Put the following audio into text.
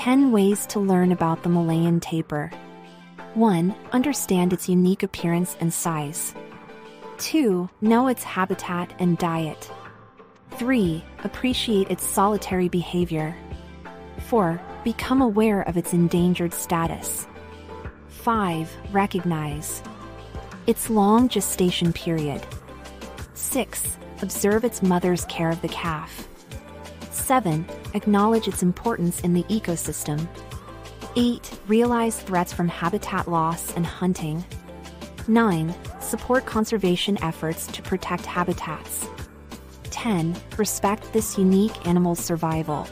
10 ways to learn about the Malayan tapir. 1. Understand its unique appearance and size. 2. Know its habitat and diet. 3. Appreciate its solitary behavior. 4. Become aware of its endangered status. 5. Recognize its long gestation period. 6. Observe its mother's care of the calf. 7. Acknowledge its importance in the ecosystem. 8. Realize threats from habitat loss and hunting. 9. Support conservation efforts to protect habitats. 10. Respect this unique animal's survival.